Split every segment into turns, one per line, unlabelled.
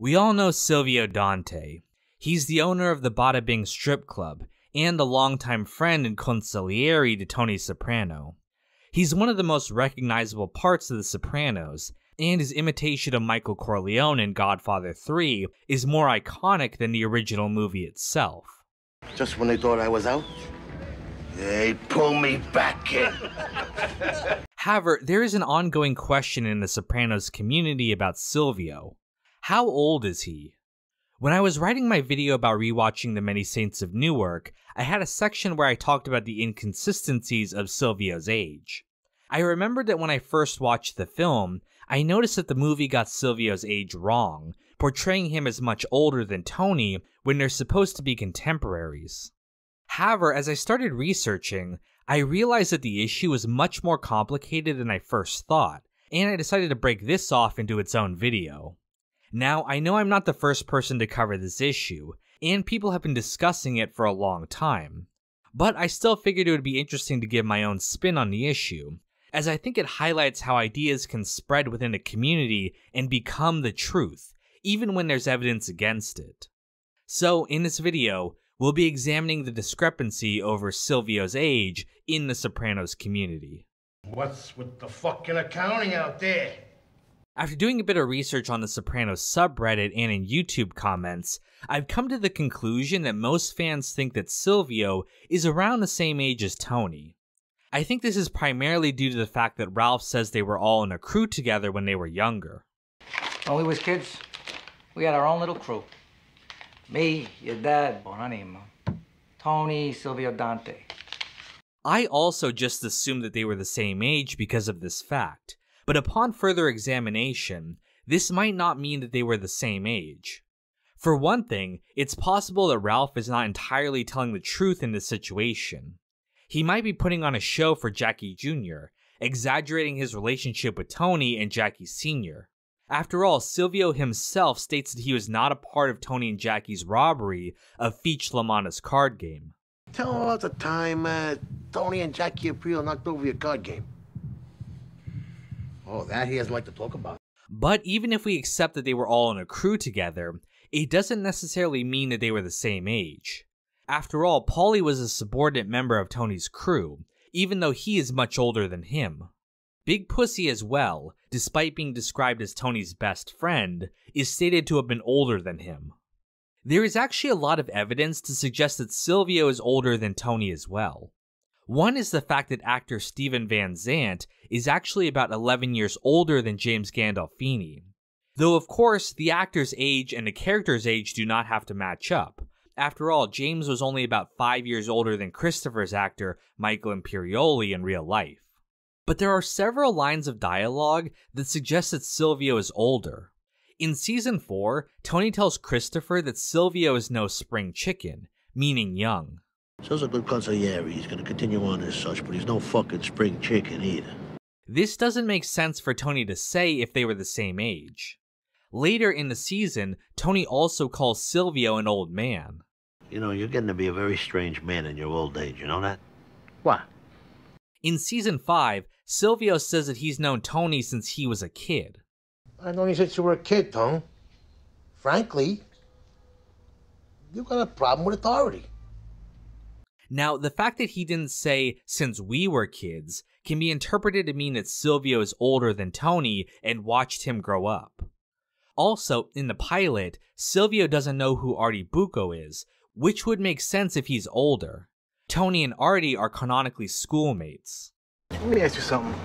We all know Silvio Dante. He's the owner of the Bada Bing strip club and a longtime friend and consigliere to Tony Soprano. He's one of the most recognizable parts of The Sopranos, and his imitation of Michael Corleone in Godfather 3 is more iconic than the original movie itself.
Just when they thought I was out, they pull me back in.
However, there is an ongoing question in the Sopranos community about Silvio. How old is he? When I was writing my video about rewatching The Many Saints of Newark, I had a section where I talked about the inconsistencies of Silvio's age. I remembered that when I first watched the film, I noticed that the movie got Silvio's age wrong, portraying him as much older than Tony when they're supposed to be contemporaries. However, as I started researching, I realized that the issue was much more complicated than I first thought, and I decided to break this off into its own video. Now, I know I'm not the first person to cover this issue, and people have been discussing it for a long time, but I still figured it would be interesting to give my own spin on the issue, as I think it highlights how ideas can spread within a community and become the truth, even when there's evidence against it. So, in this video, we'll be examining the discrepancy over Silvio's age in the Sopranos community.
What's with the fucking accounting out there?
After doing a bit of research on the Sopranos subreddit and in YouTube comments, I've come to the conclusion that most fans think that Silvio is around the same age as Tony. I think this is primarily due to the fact that Ralph says they were all in a crew together when they were younger.
When we was kids, we had our own little crew. Me, your dad, Bonanima, Tony, Silvio Dante.
I also just assumed that they were the same age because of this fact, but upon further examination, this might not mean that they were the same age. For one thing, it's possible that Ralph is not entirely telling the truth in this situation. He might be putting on a show for Jackie Jr., exaggerating his relationship with Tony and Jackie Sr. After all, Silvio himself states that he was not a part of Tony and Jackie's robbery of Feech LaManna's card game.
Tell him about the time uh, Tony and Jackie Aprile knocked over your card game. Oh, that he doesn't like to talk about.
But even if we accept that they were all in a crew together, it doesn't necessarily mean that they were the same age. After all, Paulie was a subordinate member of Tony's crew, even though he is much older than him. Big Pussy as well, despite being described as Tony's best friend, is stated to have been older than him. There is actually a lot of evidence to suggest that Silvio is older than Tony as well. One is the fact that actor Steven Van Zandt is actually about 11 years older than James Gandolfini. Though, of course, the actor's age and the character's age do not have to match up. After all, James was only about 5 years older than Christopher's actor Michael Imperioli in real life. But there are several lines of dialogue that suggest that Silvio is older. In season 4, Tony tells Christopher that Silvio is no spring chicken, meaning young.
So's a good consigliere. He's gonna continue on as such, but he's no fucking spring chicken either.
This doesn't make sense for Tony to say if they were the same age. Later in the season, Tony also calls Silvio an old man.
You know, you're getting to be a very strange man in your old age, you know that? What?
In season 5, Silvio says that he's known Tony since he was a kid.
I know you since you were a kid, Tony. Frankly, you've got a problem with authority.
Now, the fact that he didn't say since we were kids can be interpreted to mean that Silvio is older than Tony and watched him grow up. Also, in the pilot, Silvio doesn't know who Artie Bucco is, which would make sense if he's older. Tony and Artie are canonically schoolmates.
Let me ask you something.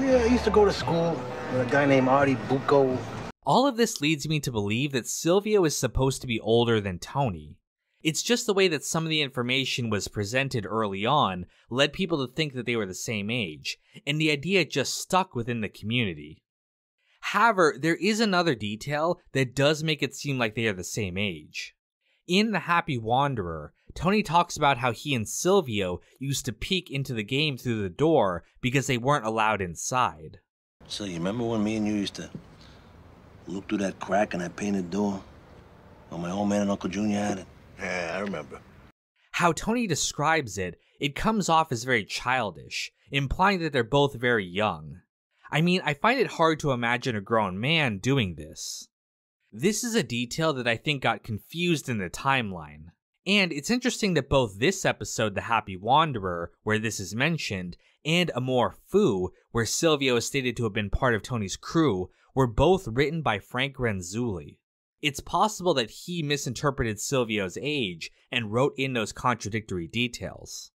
Yeah, I used to go to school with a guy named Artie Bucco.
All of this leads me to believe that Silvio is supposed to be older than Tony. It's just the way that some of the information was presented early on led people to think that they were the same age, and the idea just stuck within the community. However, there is another detail that does make it seem like they are the same age. In The Happy Wanderer, Tony talks about how he and Silvio used to peek into the game through the door because they weren't allowed inside.
So you remember when me and you used to look through that crack in that painted door? When my old man and Uncle Junior had it? Yeah, I remember.
How Tony describes it, it comes off as very childish, implying that they're both very young. I mean, I find it hard to imagine a grown man doing this. This is a detail that I think got confused in the timeline. And it's interesting that both this episode, The Happy Wanderer, where this is mentioned, and Amour Fou, where Silvio is stated to have been part of Tony's crew, were both written by Frank Renzulli. It's possible that he misinterpreted Silvio's age and wrote in those contradictory details.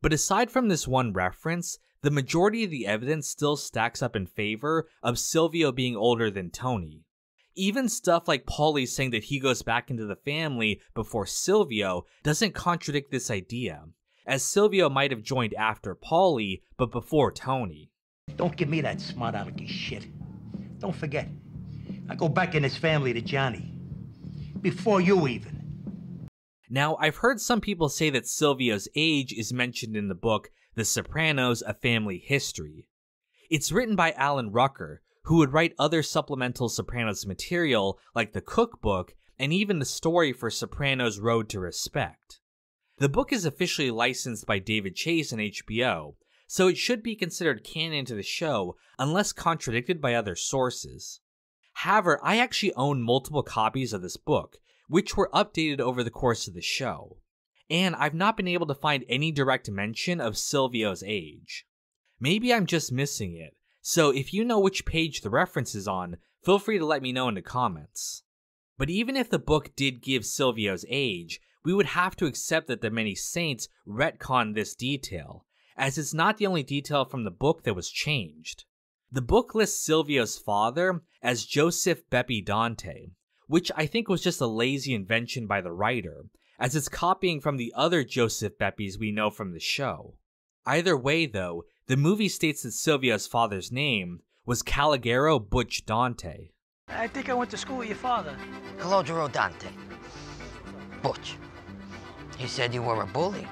But aside from this one reference, the majority of the evidence still stacks up in favor of Silvio being older than Tony. Even stuff like Paulie saying that he goes back into the family before Silvio doesn't contradict this idea, as Silvio might have joined after Paulie, but before Tony.
Don't give me that smart alecky shit. Don't forget, I go back in his family to Johnny. Before you even.
Now, I've heard some people say that Silvio's age is mentioned in the book The Sopranos A Family History. It's written by Allen Rucker, who would write other supplemental Sopranos material like the cookbook and even the story for Sopranos Road to Respect. The book is officially licensed by David Chase and HBO, so it should be considered canon to the show unless contradicted by other sources. However, I actually own multiple copies of this book, which were updated over the course of the show, and I've not been able to find any direct mention of Silvio's age. Maybe I'm just missing it, so if you know which page the reference is on, feel free to let me know in the comments. But even if the book did give Silvio's age, we would have to accept that the many saints retcon this detail, as it's not the only detail from the book that was changed. The book lists Silvio's father as Joseph Bepi Dante, which I think was just a lazy invention by the writer, as it's copying from the other Joseph Bepis we know from the show. Either way, though, the movie states that Silvio's father's name was Calogero Butch Dante.
I think I went to school with your father.
Calogero Dante. Butch. He said you were a bully.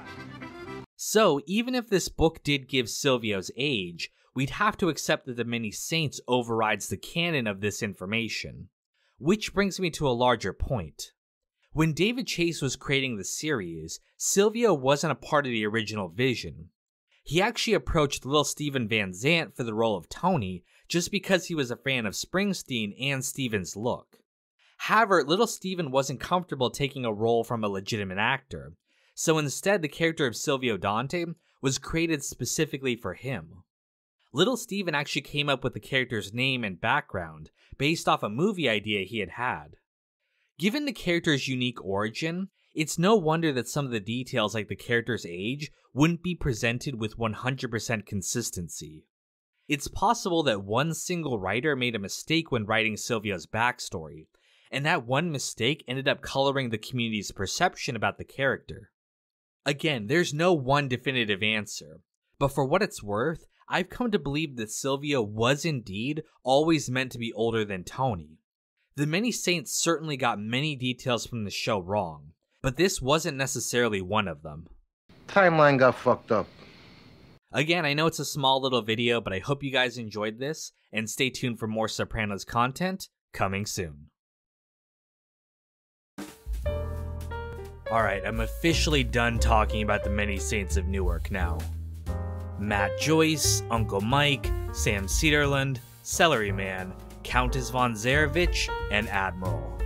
So, even if this book did give Silvio's age, we'd have to accept that the Many Saints overrides the canon of this information. Which brings me to a larger point. When David Chase was creating the series, Silvio wasn't a part of the original vision. He actually approached Little Steven Van Zandt for the role of Tony just because he was a fan of Springsteen and Steven's look. However, Little Steven wasn't comfortable taking a role from a legitimate actor, so instead the character of Silvio Dante was created specifically for him. Little Steven actually came up with the character's name and background based off a movie idea he had had. Given the character's unique origin, it's no wonder that some of the details like the character's age wouldn't be presented with 100% consistency. It's possible that one single writer made a mistake when writing Silvio's backstory, and that one mistake ended up coloring the community's perception about the character. Again, there's no one definitive answer, but for what it's worth, I've come to believe that Silvio was indeed always meant to be older than Tony. The Many Saints certainly got many details from the show wrong, but this wasn't necessarily one of them.
Timeline got fucked up.
Again, I know it's a small little video, but I hope you guys enjoyed this, and stay tuned for more Sopranos content coming soon. Alright, I'm officially done talking about the many saints of Newark now. Matt Joyce, Uncle Mike, Sam Cedarland, Celery Man, Countess von Zarovich, and Admiral.